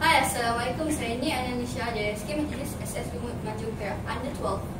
Hai, Assalamualaikum. Saya ni Ananisha dari SK Majlis SS Lumut Maju Perak Under 12.